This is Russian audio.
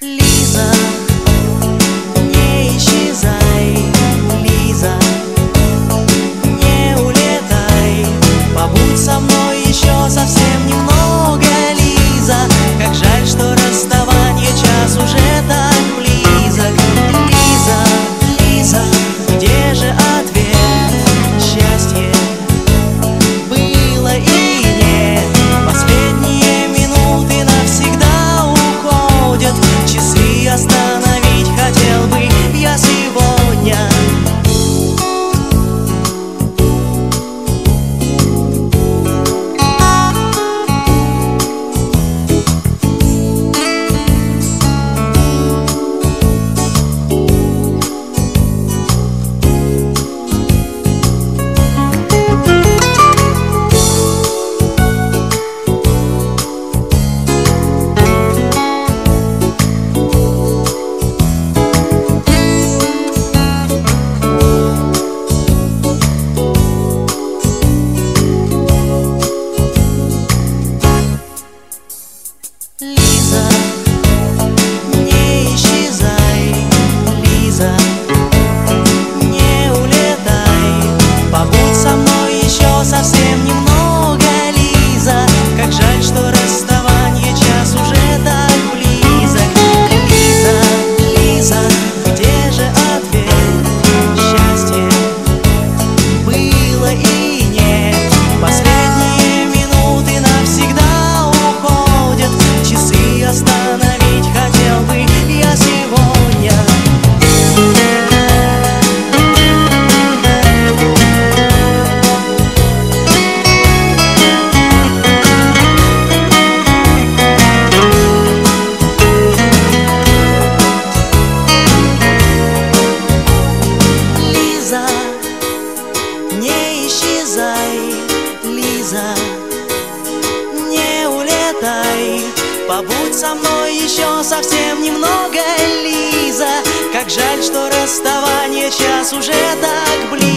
Leave us. Lindo. заботой Побудь со мной еще совсем немного, Лиза. Как жаль, что расставание час уже так близко.